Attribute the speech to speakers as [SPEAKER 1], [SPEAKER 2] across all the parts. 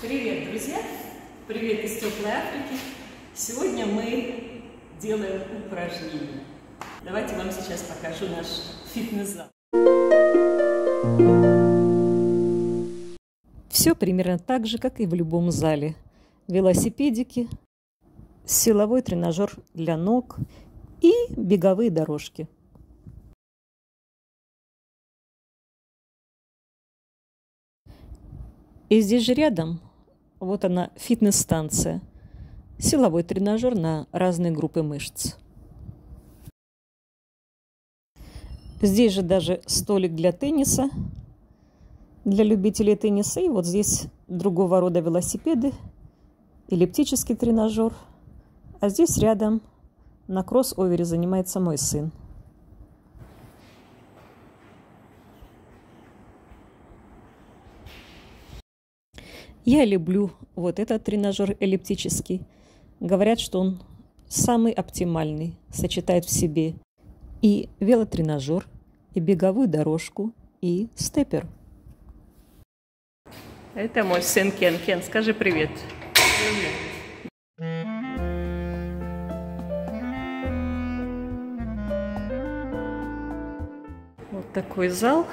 [SPEAKER 1] Привет, друзья! Привет из теплой Африки! Сегодня мы делаем упражнения. Давайте вам сейчас покажу наш фитнес-зал. Все примерно так же, как и в любом зале. Велосипедики, силовой тренажер для ног и беговые дорожки – И здесь же рядом, вот она, фитнес-станция, силовой тренажер на разные группы мышц. Здесь же даже столик для тенниса, для любителей тенниса. И вот здесь другого рода велосипеды, эллиптический тренажер. А здесь рядом на кросс-овере занимается мой сын. Я люблю вот этот тренажер эллиптический. Говорят, что он самый оптимальный, сочетает в себе и велотренажер, и беговую дорожку, и степер. Это мой сын Кен. Кен, скажи привет. Привет. Вот такой зал.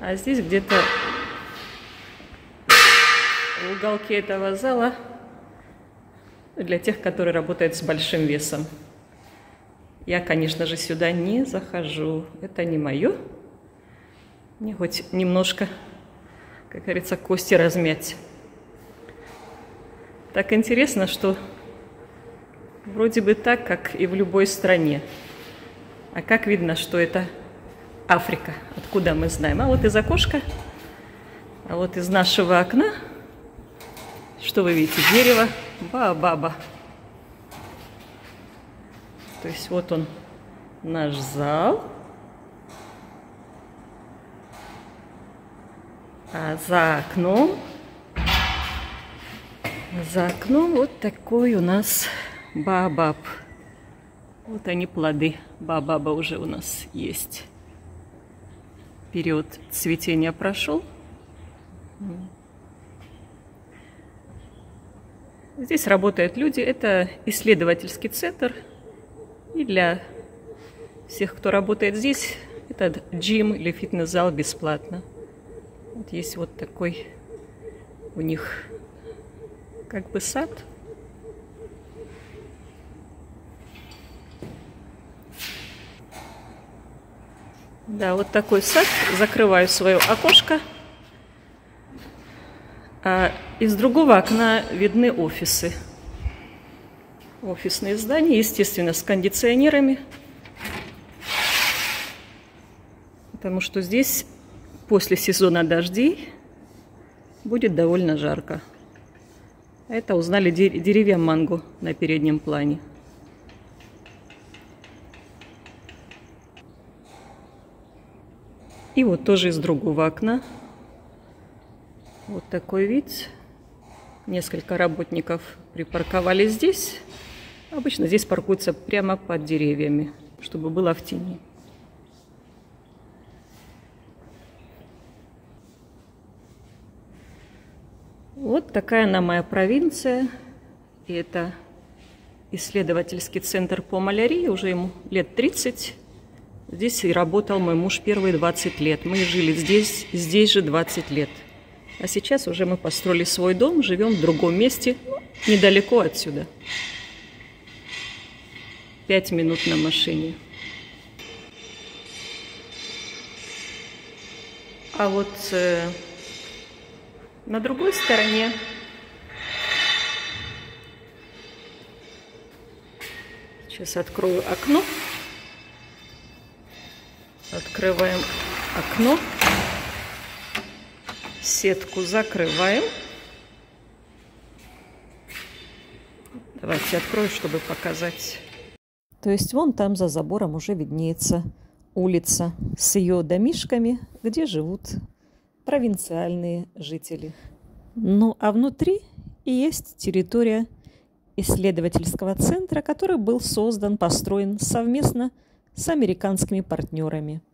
[SPEAKER 1] А здесь где-то уголке этого зала для тех, которые работают с большим весом. Я, конечно же, сюда не захожу. Это не мое. Мне хоть немножко, как говорится, кости размять. Так интересно, что вроде бы так, как и в любой стране. А как видно, что это Африка, откуда мы знаем. А вот из окошка, а вот из нашего окна – что вы видите? Дерево баобаба. То есть вот он, наш зал. А за окном, за окном вот такой у нас баобаб. Вот они плоды баобаба уже у нас есть. Период цветения прошел. Здесь работают люди. Это исследовательский центр. И для всех, кто работает здесь, этот джим или фитнес-зал бесплатно. Вот есть вот такой у них как бы сад. Да, вот такой сад. Закрываю свое окошко. А из другого окна видны офисы. Офисные здания, естественно, с кондиционерами. Потому что здесь после сезона дождей будет довольно жарко. Это узнали деревья манго на переднем плане. И вот тоже из другого окна вот такой вид. Несколько работников припарковали здесь. Обычно здесь паркуются прямо под деревьями, чтобы было в тени. Вот такая она моя провинция. И это исследовательский центр по малярии. Уже ему лет 30. Здесь и работал мой муж первые 20 лет. Мы жили здесь, здесь же 20 лет. А сейчас уже мы построили свой дом, живем в другом месте, недалеко отсюда. Пять минут на машине. А вот э, на другой стороне сейчас открою окно. Открываем окно сетку закрываем. Давайте открою, чтобы показать. То есть вон там за забором уже виднеется улица с ее домишками, где живут провинциальные жители. Ну а внутри и есть территория исследовательского центра, который был создан, построен совместно с американскими партнерами –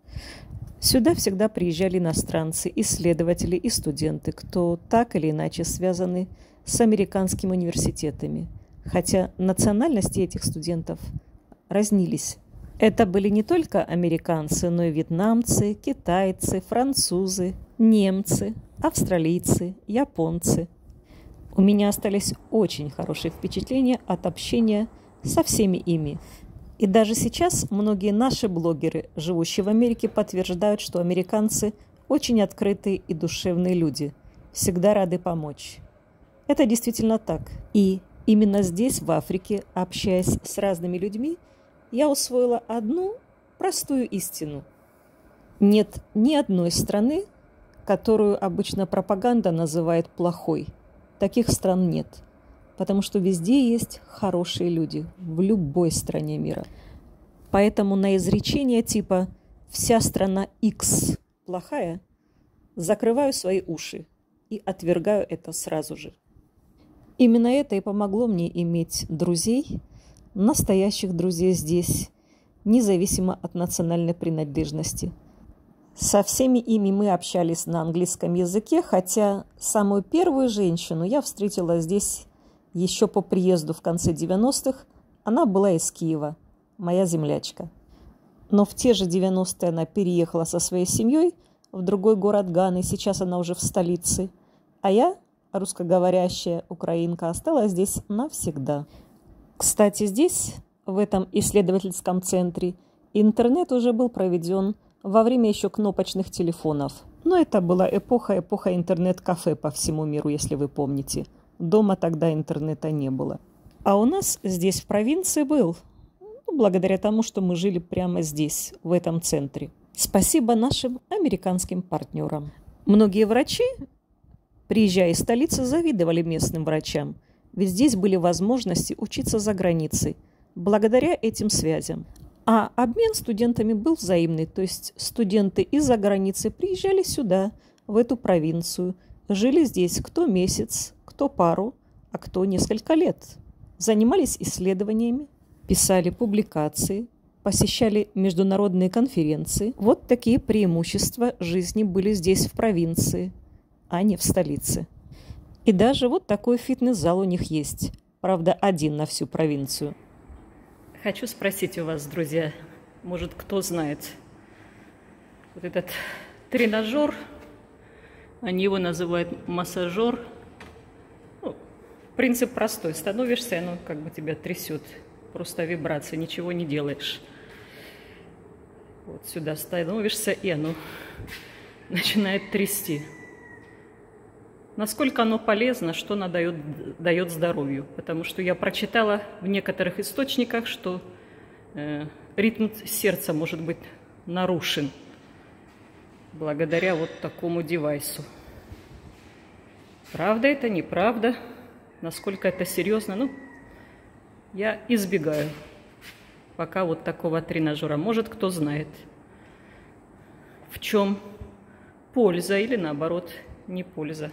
[SPEAKER 1] Сюда всегда приезжали иностранцы, исследователи и студенты, кто так или иначе связаны с американскими университетами, хотя национальности этих студентов разнились. Это были не только американцы, но и вьетнамцы, китайцы, французы, немцы, австралийцы, японцы. У меня остались очень хорошие впечатления от общения со всеми ими. И даже сейчас многие наши блогеры, живущие в Америке, подтверждают, что американцы очень открытые и душевные люди, всегда рады помочь. Это действительно так. И именно здесь, в Африке, общаясь с разными людьми, я усвоила одну простую истину. Нет ни одной страны, которую обычно пропаганда называет плохой. Таких стран нет – потому что везде есть хорошие люди, в любой стране мира. Поэтому на изречение типа «вся страна X плохая» закрываю свои уши и отвергаю это сразу же. Именно это и помогло мне иметь друзей, настоящих друзей здесь, независимо от национальной принадлежности. Со всеми ими мы общались на английском языке, хотя самую первую женщину я встретила здесь еще по приезду в конце 90-х она была из Киева, моя землячка. Но в те же 90-е она переехала со своей семьей в другой город Ганы, сейчас она уже в столице. А я, русскоговорящая украинка, осталась здесь навсегда. Кстати, здесь, в этом исследовательском центре, интернет уже был проведен во время еще кнопочных телефонов. Но это была эпоха, эпоха интернет-кафе по всему миру, если вы помните – Дома тогда интернета не было. А у нас здесь в провинции был, ну, благодаря тому, что мы жили прямо здесь, в этом центре. Спасибо нашим американским партнерам. Многие врачи, приезжая из столицы, завидовали местным врачам, ведь здесь были возможности учиться за границей, благодаря этим связям. А обмен студентами был взаимный, то есть студенты из-за границы приезжали сюда, в эту провинцию, жили здесь кто месяц, кто пару, а кто несколько лет. Занимались исследованиями, писали публикации, посещали международные конференции. Вот такие преимущества жизни были здесь, в провинции, а не в столице. И даже вот такой фитнес-зал у них есть. Правда, один на всю провинцию. Хочу спросить у вас, друзья, может, кто знает, вот этот тренажер, они его называют массажер – Принцип простой. Становишься, оно как бы тебя трясет. Просто вибрация, ничего не делаешь. Вот сюда становишься, и оно начинает трясти. Насколько оно полезно, что оно дает, дает здоровью. Потому что я прочитала в некоторых источниках, что э, ритм сердца может быть нарушен благодаря вот такому девайсу. Правда это, неправда? Насколько это серьезно, ну, я избегаю пока вот такого тренажера. Может, кто знает, в чем польза или наоборот не польза.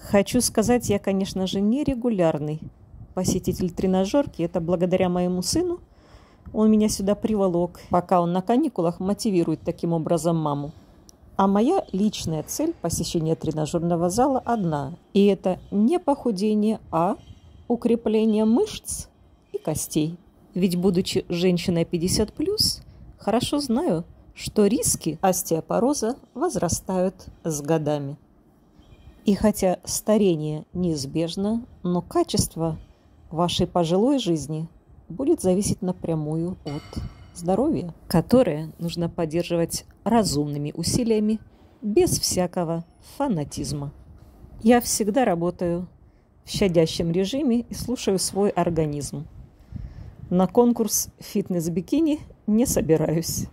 [SPEAKER 1] Хочу сказать, я, конечно же, не регулярный посетитель тренажерки. Это благодаря моему сыну. Он меня сюда приволок, пока он на каникулах мотивирует таким образом маму. А моя личная цель посещения тренажерного зала одна. И это не похудение, а укрепление мышц и костей. Ведь, будучи женщиной 50+, хорошо знаю, что риски остеопороза возрастают с годами. И хотя старение неизбежно, но качество вашей пожилой жизни будет зависеть напрямую от здоровья, которое нужно поддерживать разумными усилиями, без всякого фанатизма. Я всегда работаю в щадящем режиме и слушаю свой организм. На конкурс фитнес-бикини не собираюсь.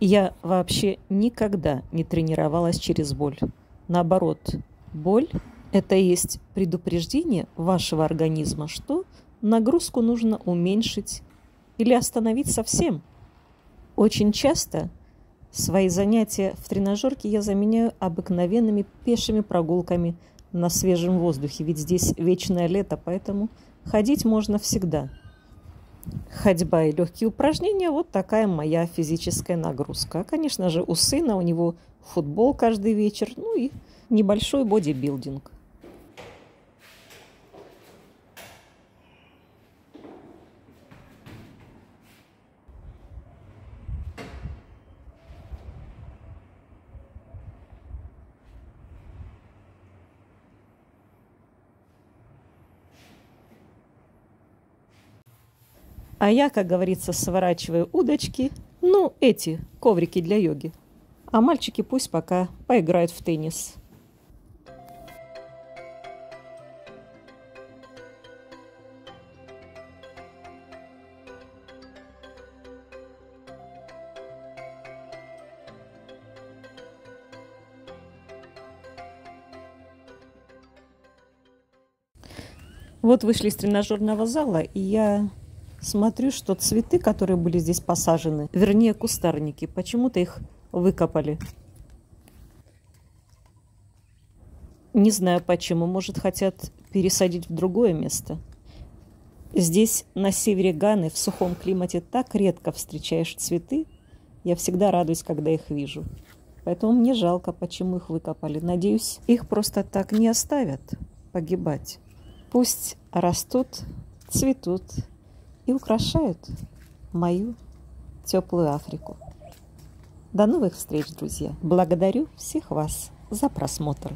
[SPEAKER 1] Я вообще никогда не тренировалась через боль. Наоборот, боль – это есть предупреждение вашего организма, что нагрузку нужно уменьшить или остановить совсем – очень часто свои занятия в тренажерке я заменяю обыкновенными пешими прогулками на свежем воздухе, ведь здесь вечное лето, поэтому ходить можно всегда. ходьба и легкие упражнения, вот такая моя физическая нагрузка. Конечно же, у сына, у него футбол каждый вечер, ну и небольшой бодибилдинг. А я, как говорится, сворачиваю удочки, ну, эти коврики для йоги. А мальчики пусть пока поиграют в теннис. Вот вышли из тренажерного зала, и я смотрю, что цветы, которые были здесь посажены, вернее кустарники, почему-то их выкопали. Не знаю почему, может хотят пересадить в другое место. Здесь, на севере Ганы, в сухом климате, так редко встречаешь цветы. Я всегда радуюсь, когда их вижу. Поэтому мне жалко, почему их выкопали. Надеюсь, их просто так не оставят погибать. Пусть растут, цветут, и украшают мою теплую Африку. До новых встреч, друзья! Благодарю всех вас за просмотр.